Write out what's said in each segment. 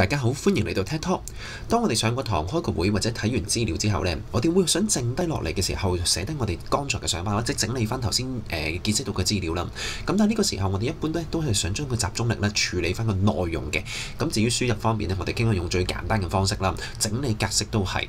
大家好，歡迎嚟到 TED Talk。當我哋上個堂、開個會或者睇完資料之後呢，我哋會想靜低落嚟嘅時候，寫低我哋剛才嘅想法，或者整理翻頭先誒結識到嘅資料啦。咁但係呢個時候，我哋一般咧都係想將個集中力咧處理翻個內容嘅。咁至於輸入方面呢，我哋經常用最簡單嘅方式啦，整理格式都係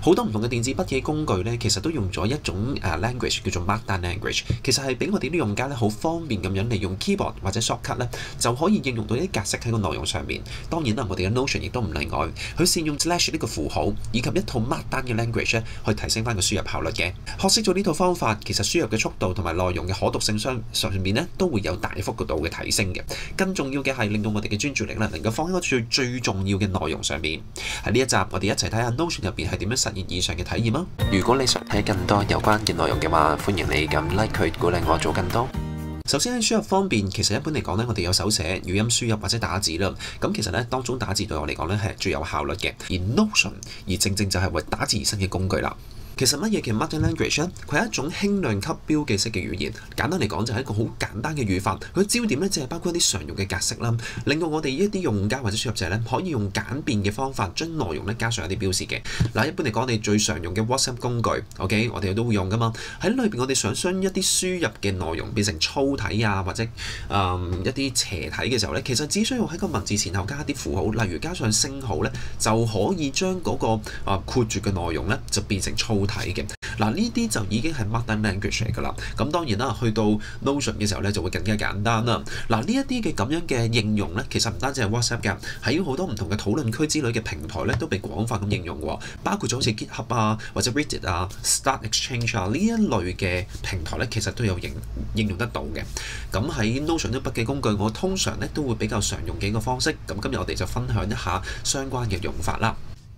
好多唔同嘅電子筆記工具呢，其實都用咗一種誒 language 叫做 Markdown language。其實係俾我哋啲用家咧好方便咁樣利用 keyboard 或者 shortcut 咧就可以應用到啲格式喺個內容上面。當然啦，我哋 Notion 亦都唔例外，佢善用 slash 呢個符號以及一套 Markdown 嘅 language 咧，去提升翻個輸入效率嘅。學識咗呢套方法，其實輸入嘅速度同埋內容嘅可讀性上上面咧，都會有大幅度嘅提升嘅。更重要嘅係令到我哋嘅專注力咧，能夠放喺最最重要嘅內容上面。喺呢一集，我哋一齊睇下 Notion 入邊係點樣實現以上嘅體驗啊！如果你想睇更多有關嘅內容嘅話，歡迎你撳 like 佢，鼓勵我做更多。首先喺輸入方面，其實一般嚟講呢，我哋有手寫、語音輸入或者打字啦。咁其實呢，當中打字對我嚟講呢係最有效率嘅。而 Notion 而正正就係為打字而生嘅工具啦。其實乜嘢叫 Markdown language 咧？佢係一種輕量級標記式嘅語言。簡單嚟講，就係一個好簡單嘅語法。佢焦點咧，就係包括一啲常用嘅格式啦，令到我哋一啲用家或者輸入者咧，可以用簡便嘅方法將內容咧加上一啲標示嘅。嗱，一般嚟講，我哋最常用嘅 WhatsApp 工具，OK，我哋都會用噶嘛。喺裏邊，我哋想將一啲輸入嘅內容變成粗體啊，或者誒、一啲斜體嘅時候咧，其實只需要喺個文字前後加一啲符號，例如加上星號咧，就可以將嗰、個啊括住嘅內容咧就變成粗睇嘅。嗱，呢啲就已經係 Markdown language 嚟㗎啦。咁當然啦，去到 Notion 嘅時候咧，就會更加簡單啦。嗱，呢一啲嘅咁樣嘅應用咧，其實唔單止係 WhatsApp 㗎，喺好多唔同嘅討論區之類嘅平台咧，都被廣泛咁應用喎。包括咗好似 GitHub 啊，或者 Reddit 啊、Start Exchange 啊呢一類嘅平台咧，其實都有應應用得到嘅。咁喺 Notion 啲筆記工具，我通常咧都會比較常用幾個方式。咁今日我哋就分享一下相關嘅用法啦。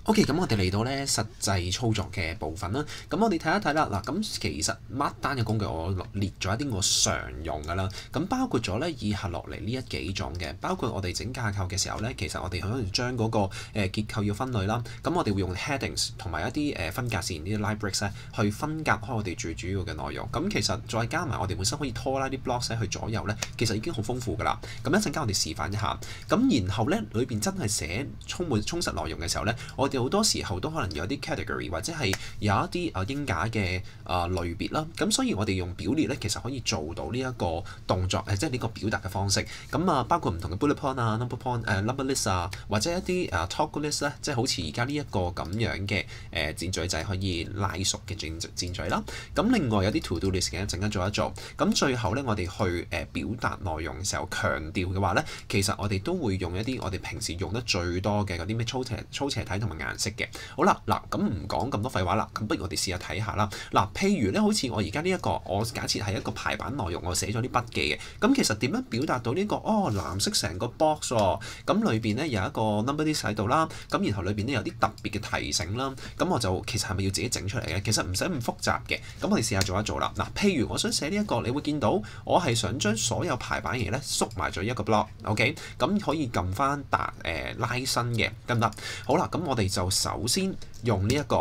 OK，咁我哋嚟到咧實際操作嘅部分啦。咁我哋睇一睇啦。嗱，咁其實 mark 單嘅工具我列咗一啲我常用㗎啦。咁包括咗咧以下落嚟呢一幾種嘅，包括我哋整架構嘅時候咧，其實我哋可能將嗰個誒結構要分類啦。咁我哋會用 headings 同埋一啲誒分隔線呢啲 line breaks 咧，去分隔開我哋最主要嘅內容。咁其實再加埋我哋本身可以拖拉啲 blocks 咧去左右咧，其實已經好豐富㗎啦。咁一陣間我哋示範一下。咁然後咧裏邊真係寫充滿充實內容嘅時候咧，我好多時候都可能有啲 category 或者係有一啲啊英架嘅啊類別啦，咁所以我哋用表列咧，其實可以做到呢一個動作，誒即係呢個表達嘅方式。咁啊，包括唔同嘅 bullet point 啊、number point 誒、number list 啊，或者一啲啊 toggle list 咧，即係好似而家呢一個咁樣嘅誒箭嘴仔可以拉熟嘅箭箭嘴啦。咁另外有啲 to do list 嘅，一陣間做一做。咁最後咧，我哋去誒表達內容嘅時候強調嘅話咧，其實我哋都會用一啲我哋平時用得最多嘅嗰啲咩粗斜粗斜體同埋顏色嘅。好啦，嗱咁唔講咁多廢話啦，咁不如我哋試下睇下啦。嗱，譬如咧，好似我而家呢一個，我假設係一個排版內容，我寫咗啲筆記嘅。咁其實點樣表達到呢個？哦，藍色成個 box 喎，咁裏邊咧有一個 number list 喺度啦。咁然後裏邊咧有啲特別嘅提醒啦。咁我就其實係咪要自己整出嚟嘅？其實唔使咁複雜嘅。咁我哋試下做一做啦。嗱，譬如我想寫呢一個，你會見到我係想將所有排版嘢咧縮埋咗一個 block，OK？咁可以撳翻達誒拉伸嘅得唔得？好啦，咁我哋就首先。用呢、一個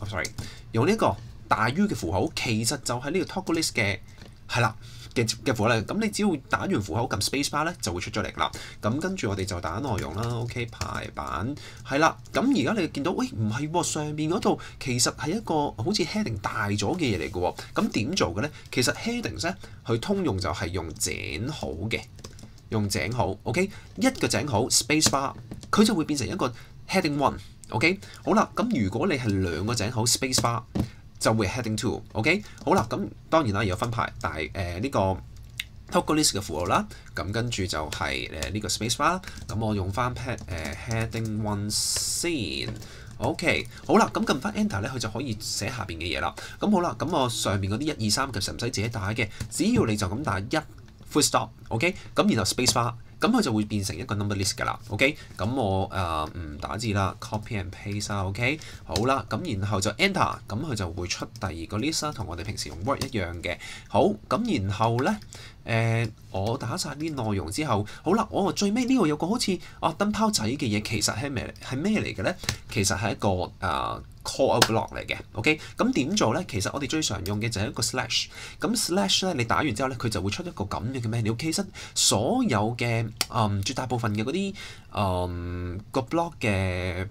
，I'm sorry，用呢一個大於嘅符號，其實就係呢個 toggle list 嘅係啦嘅嘅符號咧。咁你只要打完符號撳 space bar 咧，就會出咗嚟啦。咁跟住我哋就打內容啦。OK，排版係啦。咁而家你見到，喂唔係喎，上面嗰度其實係一個好似 heading 大咗嘅嘢嚟嘅喎。咁點做嘅咧？其實 heading 咧，佢通用就係用井號嘅，用井號。OK，一個井號 space bar，佢就會變成一個 heading one。OK，好啦，咁如果你係兩個井號 space bar 就會 heading to，OK，好啦，咁當然啦，有分排，但係誒呢個 toggle list 嘅符號啦，咁跟住就係誒呢個 space bar，咁我用翻 pad 誒 heading one 先。OK，好啦，咁撳翻 enter 咧，佢就可以寫下邊嘅嘢啦。咁好啦，咁我上邊嗰啲一二三其實唔使自己打嘅，只要你就咁打一 full stop，OK，咁然後 space bar。咁佢就會變成一個 number list 㗎啦，OK？咁我誒唔、打字啦，copy and paste 啦，OK？好啦，咁然後就 enter，咁佢就會出第二個 list 啦，同我哋平時用 Word 一樣嘅。好，咁然後咧，誒、我打晒啲內容之後，好啦，我最尾呢個有個好似啊燈泡仔嘅嘢，其實係咩係咩嚟嘅咧？其實係一個誒。call out block 嚟嘅，OK，咁點做咧？其實我哋最常用嘅就係一個 slash，咁 slash 咧，你打完之後咧，佢就會出一個咁樣嘅 menu。其實所有嘅嗯絕大部分嘅嗰啲嗯個 blog 嘅。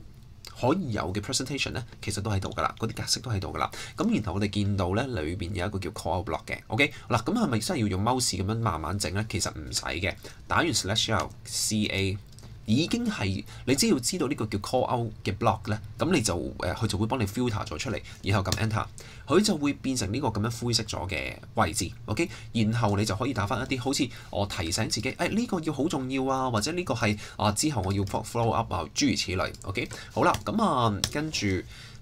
可以有嘅 presentation 咧，其實都喺度噶啦，嗰啲格式都喺度噶啦。咁然後我哋見到咧，裏邊有一個叫 call block 嘅，OK 嗱，咁係咪真係要用 mouse 咁樣慢慢整咧？其實唔使嘅，打完 slash l c a。已經係你只要知道呢個叫 call out 嘅 block 咧，咁你就誒佢、就會幫你 filter 咗出嚟，然後撳 enter，佢就會變成呢個咁樣灰色咗嘅位置，OK，然後你就可以打返一啲好似我提醒自己，誒、呢、個要好重要啊，或者呢個係啊之後我要 follow up 啊，諸如此類，OK，好啦，咁啊跟住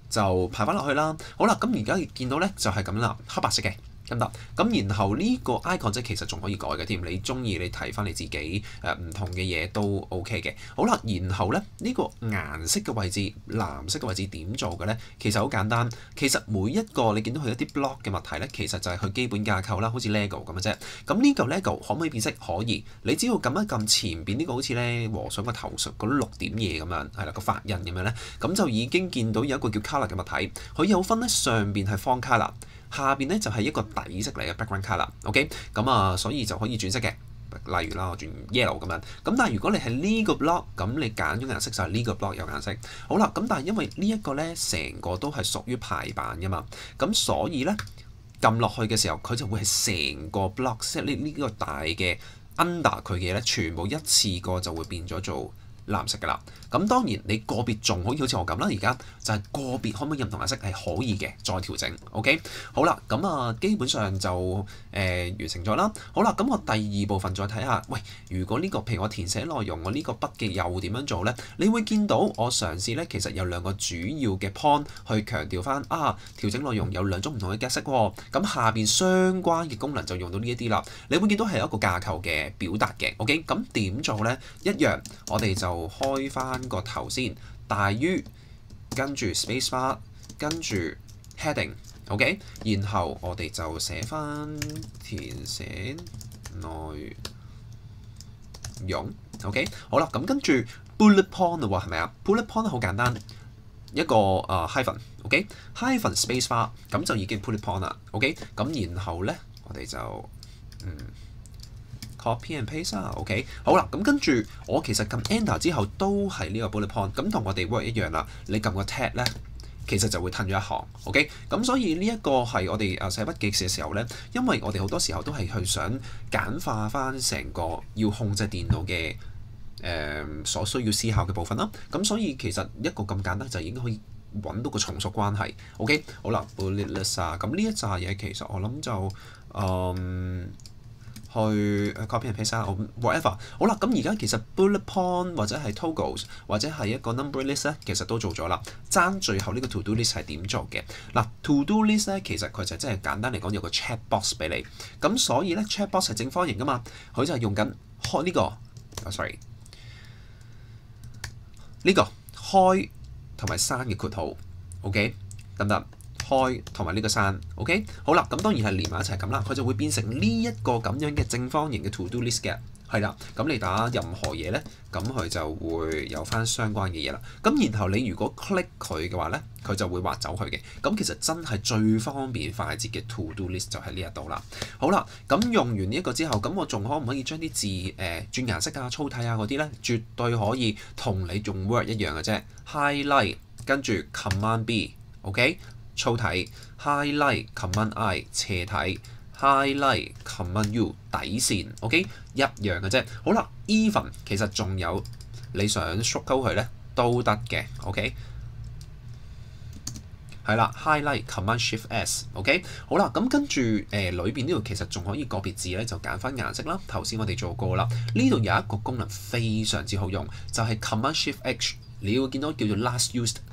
就排返落去啦，好啦，咁而家見到咧就係咁啦，黑白色嘅。咁得，咁然後呢個 icon 即其實仲可以改嘅添，你中意你睇翻你自己誒唔、同嘅嘢都 OK 嘅。好啦，然後咧呢、呢個顏色嘅位置，藍色嘅位置點做嘅咧？其實好簡單，其實每一個你見到佢一啲 block 嘅物體咧，其實就係佢基本架構啦，好似 LEGO 咁嘅啫。咁呢嚿 LEGO 可唔可以變色？可以，你只要撳一撳前邊呢個好似咧和尚個頭上嗰六點嘢咁樣，係啦個發印咁樣咧，咁就已經見到有一個叫 color 嘅物體，佢有分咧上邊係方 color。下邊咧就係一個底色嚟嘅 background color，OK，咁啊，所以就可以轉色嘅。例如啦，我轉 yellow 咁樣。咁但係如果你係呢個 block，咁你揀咗顏色就係呢個 block 有顏色。好啦，咁但係因為呢一個咧，成個都係屬於排版㗎嘛，咁所以咧撳落去嘅時候，佢就會係成個 block，即係呢呢個大嘅 under 佢嘅嘢咧，全部一次過就會變咗做藍色㗎啦，咁當然你個別仲可以好似我咁啦，而家就係個別可唔可以唔同顏色係可以嘅，再調整，OK，好啦，咁啊基本上就誒、完成咗啦。好啦，咁我第二部分再睇下，喂，如果呢、這個譬如我填寫內容，我呢個筆記又點樣做呢？你會見到我嘗試呢，其實有兩個主要嘅 point 去強調翻啊，調整內容有兩種唔同嘅格式喎、咁下邊相關嘅功能就用到呢一啲啦。你會見到係一個架構嘅表達嘅，OK，咁點做呢？一樣，我哋就就開翻個頭先，大於跟住 spacebar，跟住 heading，OK，然後我哋就寫翻填寫內容，OK，好啦，咁跟住 bullet point 喎，係咪啊？bullet point 好簡單，一個啊、uh, hyphen，OK，hyphen spacebar，咁就已經 bullet point 啦，OK，咁然後咧，我哋就嗯。Copy and paste 啊，OK，好啦，咁跟住我其實撳 Enter 之後都係呢個 bullet point，咁同我哋 Word 一樣啦。你撳個 Tab 咧，其實就會褪咗一行，OK。咁所以呢一個係我哋誒寫筆記嘅時候咧，因為我哋好多時候都係去想簡化翻成個要控制電腦嘅誒、所需要思考嘅部分啦。咁所以其實一個咁簡單就已經可以揾到個從屬關係，OK。好啦，bullet list 啊，咁呢一紮嘢其實我諗就嗯。去 copy and paste 我 whatever 好啦，咁而家其實 bullet point 或者係 toggles 或者係一個 number list 咧，其實都做咗啦。爭最後呢個 to do list 係點做嘅？嗱，to do list 咧，其實佢就真係簡單嚟講有個 check box 俾你。咁所以咧，check box 係正方形噶嘛，佢就係用緊開呢個，sorry 呢個開同埋刪嘅括號，OK 得唔得？開同埋呢個刪，OK，好啦，咁當然係連埋一齊咁啦，佢就會變成呢一個咁樣嘅正方形嘅 to do list 嘅，係啦，咁你打任何嘢咧，咁佢就會有翻相關嘅嘢啦。咁然後你如果 click 佢嘅話咧，佢就會劃走佢嘅。咁其實真係最方便快捷嘅 to do list 就喺呢一度啦。好啦，咁用完呢一個之後，咁我仲可唔可以將啲字誒、呃、轉顏色啊、粗體啊嗰啲咧？絕對可以，同你用 Word 一樣嘅啫。Highlight 跟住 Command B，OK。粗體 highlight command I 斜體 highlight command U 底線，OK 一樣嘅啫。好啦，even 其實仲有你想縮溝佢咧都得嘅，OK 係啦，highlight command shift S，OK 好啦。咁跟住誒裏邊呢度其實仲可以個別字咧就揀翻顏色啦。頭先我哋做過啦，呢度有一個功能非常之好用，就係、command shift H，你要見到叫做 last used。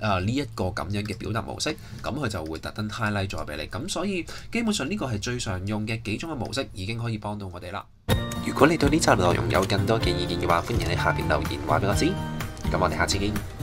啊！呢一個咁樣嘅表達模式，咁佢就會特登 highlight 咗俾你。咁所以基本上呢個係最常用嘅幾種嘅模式，已經可以幫到我哋啦。如果你對呢集內容有更多嘅意見嘅話，歡迎喺下邊留言話俾我知。咁我哋下次見。